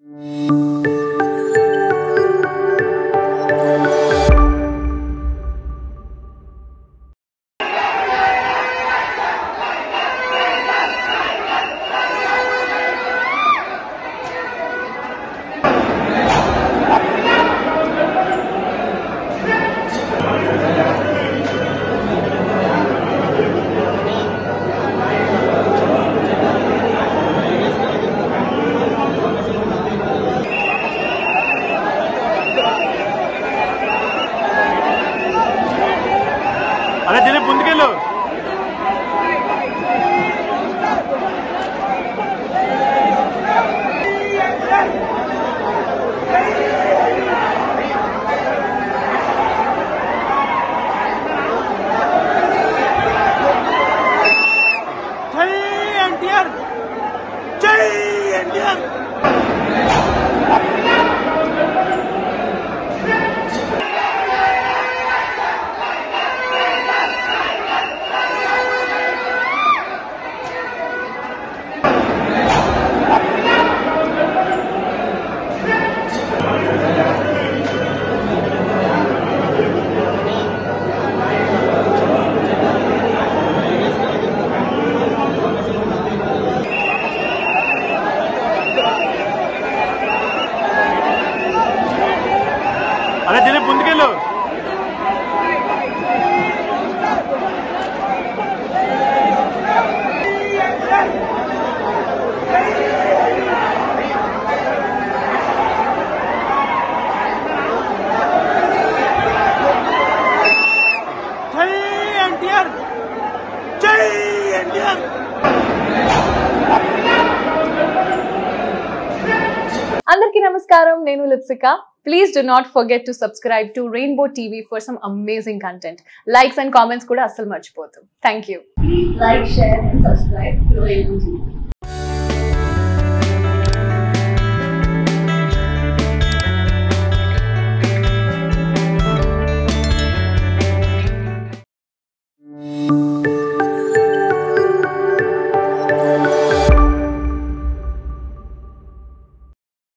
Música అరే దిలీప్ ముందుకెళ్ళు. అరే దిలీప్ ముందుకెళ్ళు. అందరికీ నమస్కారం నేను Lipsika. Please do not forget to subscribe to Rainbow TV for some amazing content. Likes and comments could asal marchipothu. Thank you. Please like, share and subscribe to Rainbow TV.